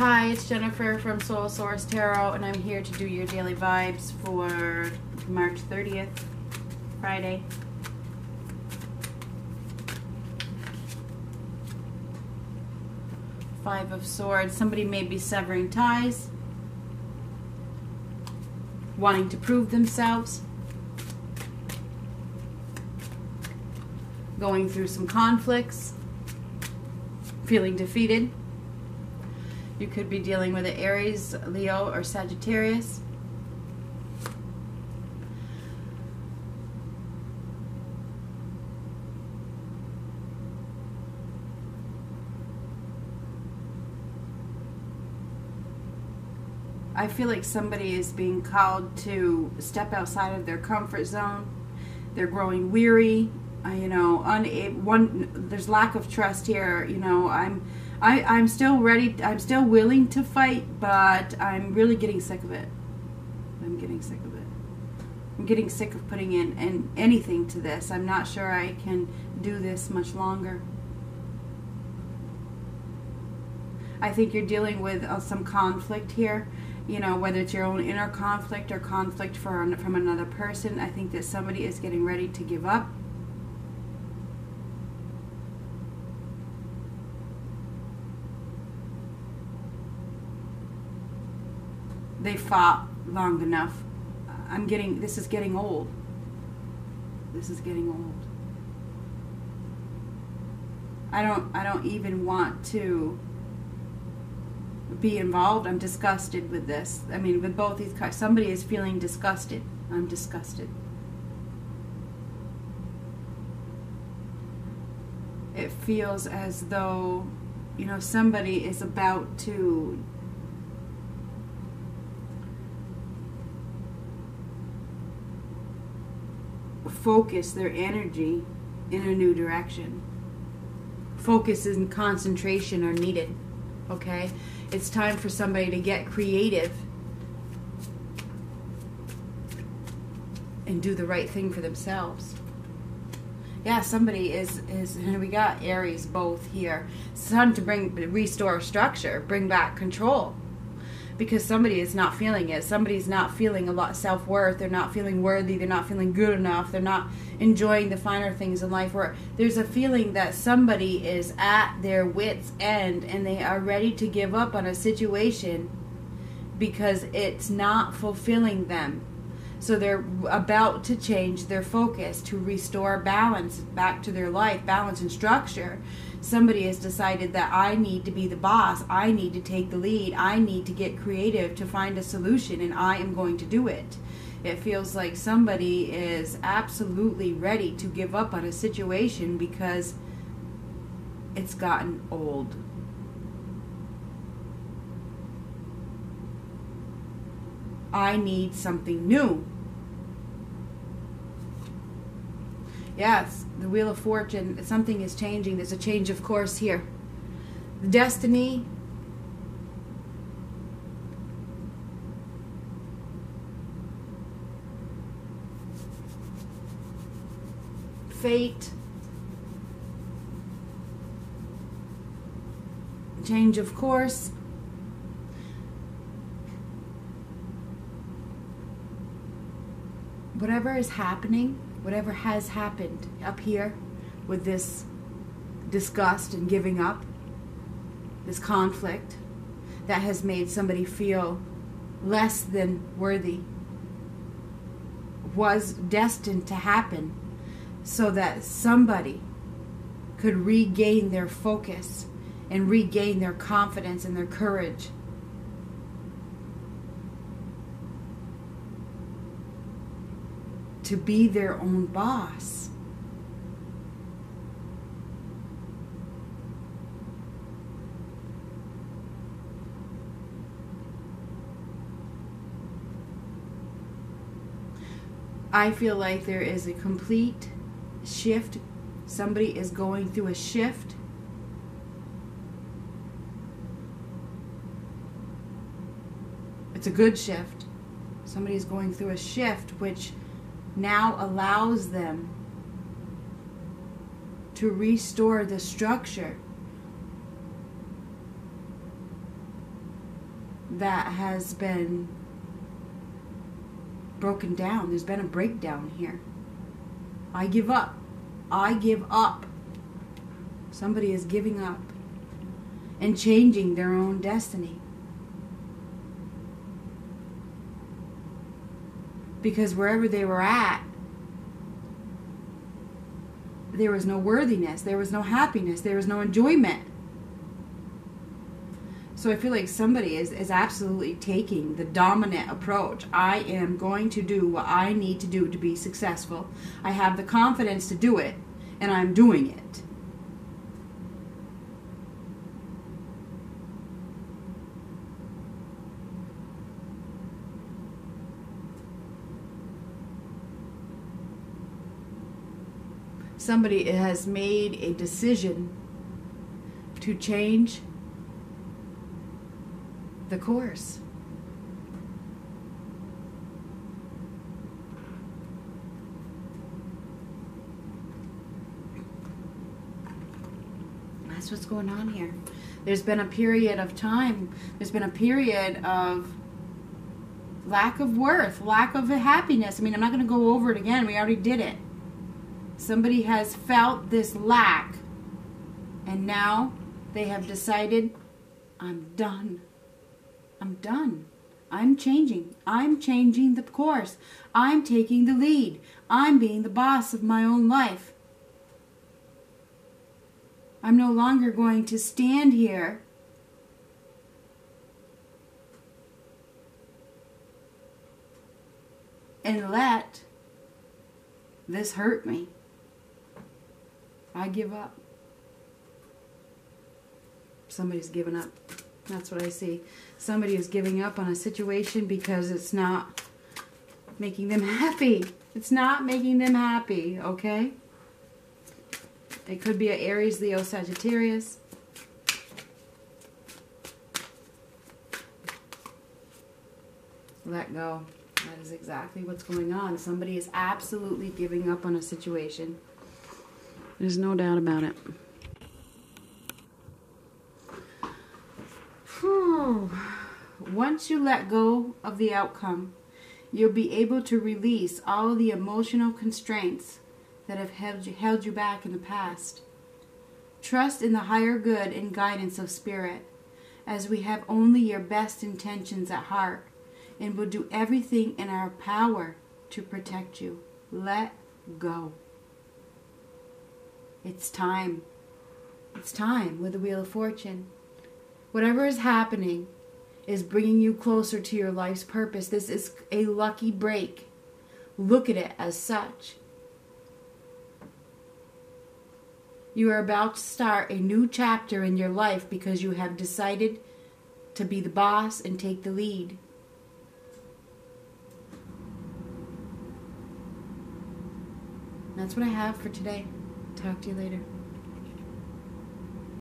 Hi, it's Jennifer from Soul Source Tarot, and I'm here to do your daily vibes for March 30th, Friday. Five of Swords. Somebody may be severing ties, wanting to prove themselves, going through some conflicts, feeling defeated. You could be dealing with an Aries, Leo, or Sagittarius. I feel like somebody is being called to step outside of their comfort zone. They're growing weary. You know, unable. One, there's lack of trust here. You know, I'm, I, I'm still ready. I'm still willing to fight, but I'm really getting sick of it. I'm getting sick of it. I'm getting sick of putting in and anything to this. I'm not sure I can do this much longer. I think you're dealing with uh, some conflict here you know, whether it's your own inner conflict or conflict for, from another person, I think that somebody is getting ready to give up. They fought long enough. I'm getting, this is getting old. This is getting old. I don't, I don't even want to be involved. I'm disgusted with this. I mean, with both these cards, somebody is feeling disgusted. I'm disgusted. It feels as though, you know, somebody is about to focus their energy in a new direction. Focus and concentration are needed okay? It's time for somebody to get creative and do the right thing for themselves. Yeah, somebody is is and we got Aries both here. It's time to bring restore structure, bring back control because somebody is not feeling it. Somebody's not feeling a lot of self worth. They're not feeling worthy. They're not feeling good enough. They're not enjoying the finer things in life. Where there's a feeling that somebody is at their wits' end and they are ready to give up on a situation because it's not fulfilling them. So they're about to change their focus to restore balance back to their life, balance and structure somebody has decided that I need to be the boss, I need to take the lead, I need to get creative to find a solution, and I am going to do it. It feels like somebody is absolutely ready to give up on a situation because it's gotten old. I need something new. Yes, the Wheel of Fortune, something is changing. There's a change of course here. The destiny fate, change of course. Whatever is happening whatever has happened up here with this disgust and giving up, this conflict that has made somebody feel less than worthy, was destined to happen so that somebody could regain their focus and regain their confidence and their courage to be their own boss. I feel like there is a complete shift. Somebody is going through a shift. It's a good shift. Somebody is going through a shift which now allows them to restore the structure that has been broken down. There's been a breakdown here. I give up. I give up. Somebody is giving up and changing their own destiny. Because wherever they were at, there was no worthiness, there was no happiness, there was no enjoyment. So I feel like somebody is, is absolutely taking the dominant approach. I am going to do what I need to do to be successful. I have the confidence to do it, and I'm doing it. Somebody has made a decision to change the course. That's what's going on here. There's been a period of time, there's been a period of lack of worth, lack of happiness. I mean, I'm not going to go over it again. We already did it. Somebody has felt this lack, and now they have decided, I'm done. I'm done. I'm changing. I'm changing the course. I'm taking the lead. I'm being the boss of my own life. I'm no longer going to stand here and let this hurt me. I give up. Somebody's giving up. That's what I see. Somebody is giving up on a situation because it's not making them happy. It's not making them happy, okay? It could be an Aries, Leo, Sagittarius. Let go. That is exactly what's going on. Somebody is absolutely giving up on a situation. There's no doubt about it. Once you let go of the outcome, you'll be able to release all the emotional constraints that have held you, held you back in the past. Trust in the higher good and guidance of spirit, as we have only your best intentions at heart and will do everything in our power to protect you. Let go. It's time. It's time with the Wheel of Fortune. Whatever is happening is bringing you closer to your life's purpose. This is a lucky break. Look at it as such. You are about to start a new chapter in your life because you have decided to be the boss and take the lead. That's what I have for today. Talk to you later.